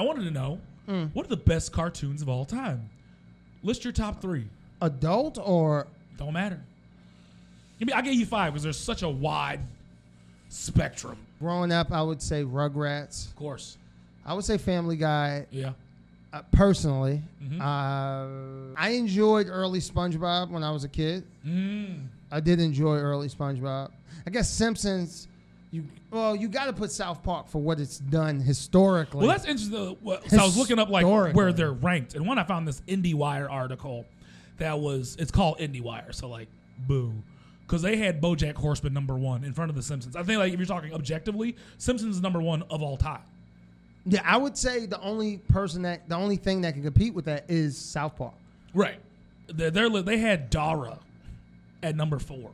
I wanted to know what are the best cartoons of all time? List your top three. Adult or Don't matter. I mean, I gave you five because there's such a wide spectrum. growing up, I would say Rugrats. Of course. I would say Family Guy. Yeah. Uh, personally, Mm-hmm. uh, I enjoyed early SpongeBob when I was a kid. Mm. I did enjoy early SpongeBob. I guess Simpsons. You well, you got to put South Park for what it's done historically. Well, that's interesting. Well, So I was looking up like where they're ranked, and one I found this IndieWire article that was it's called IndieWire. So like, boo, because they had BoJack Horseman number one in front of The Simpsons. I think like if you're talking objectively, Simpsons is number one of all time. yeah, I would say the only person that the only thing that can compete with that is South Park. Right. They're, they're they had Daria at number four.